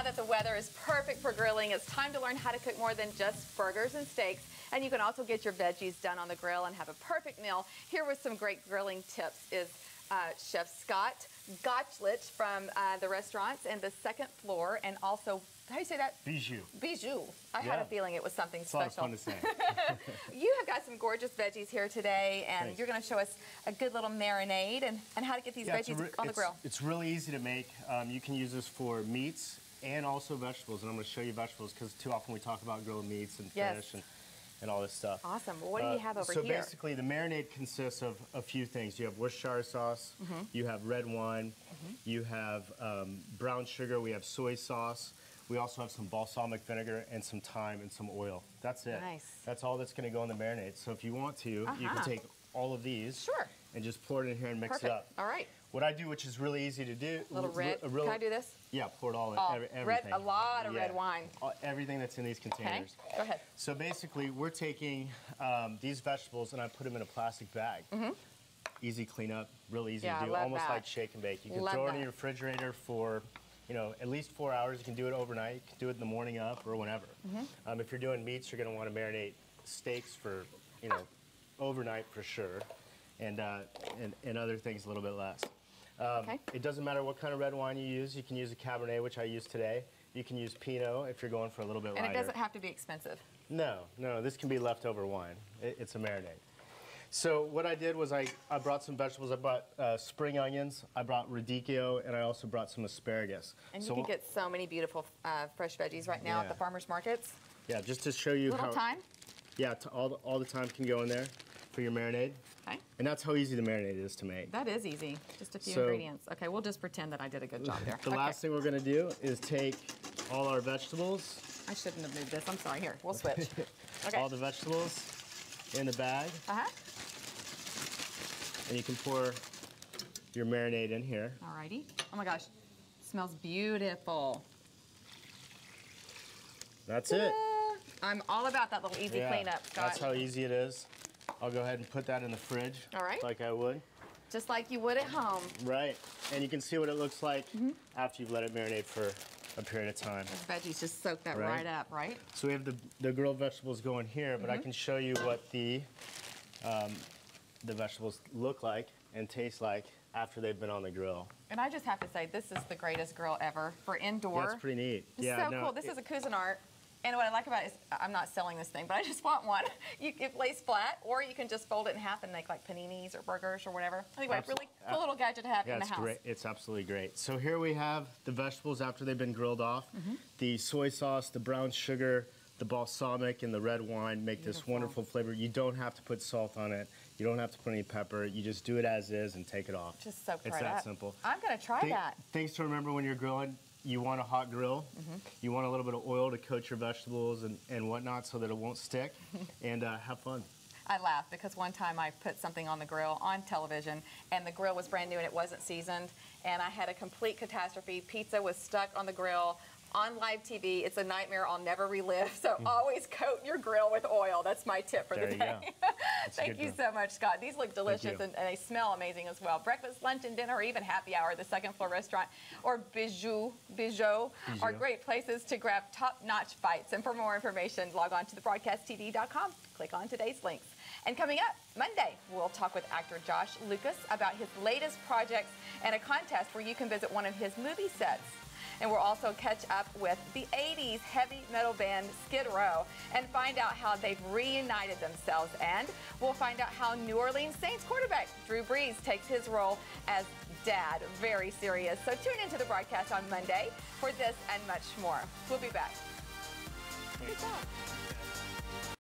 now that the weather is perfect for grilling, it's time to learn how to cook more than just burgers and steaks. And you can also get your veggies done on the grill and have a perfect meal. Here with some great grilling tips is uh, Chef Scott Gottlich from uh, the restaurants and the second floor, and also how do you say that? Bijou. Bijou. I had a feeling it was something It's a lot special. of fun to say. You have got some gorgeous veggies here today, and Thanks. you're going to show us a good little marinade and, and how to get these Yeah, veggies on the it's- grill. It's really easy to make. Um, you can use this for meats and also vegetables, and I'm going to show you vegetables because too often we talk about grilled meats and Yes. fish and, and all this stuff. Awesome. Well, what do Uh, you have over so here? So basically, the marinade consists of a few things. You have Worcestershire sauce, Mm-hmm. you have red wine, you have um, brown sugar, we have soy sauce. We also have some balsamic vinegar and some thyme and some oil. That's it. Nice. That's all that's going to go in the marinade. So if you want to, you Uh-huh. can take all of these Sure. And just pour it in here and mix Perfect. it up. All right. What I do, which is really easy to do, A little red. Can I do this? Yeah, pour it all in. Oh, every- red- a lot of red wine. All- Everything that's in these containers. Okay. Go ahead. So basically, we're taking um, these vegetables and I put them in a plastic bag. Mm -hmm. Easy cleanup, real easy. Yeah, to do, love almost that. like shake and bake. You can Love throw it in your refrigerator for, you know, at least four hours. You can do it overnight. You can do it in the morning up or whenever. Mm-hmm. Um, if you're doing meats, you're going to want to marinate steaks for, you know, overnight for sure, and, uh, and and other things a little bit less. Um, Okay. It doesn't matter what kind of red wine you use. You can use a Cabernet, which I use today. You can use Pinot if you're going for a little bit lighter. And it doesn't have to be expensive. No, no, this can be leftover wine. It, it's a marinade. So what I did was I, I brought some vegetables. I brought uh, spring onions, I brought radicchio, and I also brought some asparagus. And you so can get so many beautiful uh, fresh veggies right now at the farmers markets. yeah, just to show you Little how time. yeah, all the, all the time can go in there for your marinade, Okay. and that's how easy the marinade is to make. That is easy. Just a few So- ingredients. Okay, we'll just pretend that I did a good job there. The okay. last thing we're gonna do is take all our vegetables, I shouldn't have moved this. I'm sorry. Here, we'll switch. Okay. all the vegetables in the bag, Uh-huh. and you can pour your marinade in here. Alrighty. Oh my gosh. Smells beautiful. That's it. I'm all about that little easy Yeah, cleanup, Scott. That's how easy it is. I'll go ahead and put that in the fridge. All right. Like I would. Just like you would at home. Right. And you can see what it looks like Mm-hmm. after you've let it marinate for a period of time. Veggies just soak that Right. right, up, right? So we have the, the grilled vegetables going here, but I Mm-hmm. can show you what the um, the vegetables look like and taste like after they've been on the grill. And I just have to say, this is the greatest grill ever for indoor. That's pretty neat. It's yeah, so no, cool. This it- is a Cuisinart. And what I like about it is, I'm not selling this thing, but I just want one. You, it lays flat, or you can just fold it in half and make like paninis or burgers or whatever. Anyway, really cool little gadget to have Yeah, in the it's house. great. It's absolutely great. So here we have the vegetables after they've been grilled off. Mm-hmm. The soy sauce, the brown sugar, the balsamic, and the red wine make this wonderful flavor. You don't have to put salt on it. You don't have to put any pepper. You just do it as is and take it off. Just so soak It's right that up. simple. I'm gonna try Thi- that. Things to remember when you're grilling. You want a hot grill. Mm-hmm. You want a little bit of oil to coat your vegetables and, and whatnot so that it won't stick. and uh, have fun. I laugh because one time I put something on the grill on television and the grill was brand new and it wasn't seasoned and I had a complete catastrophe. Pizza was stuck on the grill on live TV. It's a nightmare I'll never relive. So always coat your grill with oil. That's my tip for Mm. There the day. Thank you one. so much, Scott. These look delicious and, and they smell amazing as well. Breakfast, lunch, and dinner, or even happy hour at the second floor restaurant or Bijou, Bijou, are great places to grab top-notch bites. And for more information, log on to thebroadcasttv.com. Click on today's links. And coming up Monday, we'll talk with actor Josh Lucas about his latest projects and a contest where you can visit one of his movie sets. And we'll also catch up with the 80s heavy metal band Skid Row and find out how they've reunited themselves. And we'll find out how New Orleans Saints quarterback Drew Brees takes his role as dad very serious. So tune into the broadcast on Monday for this and much more. We'll be back. Good job.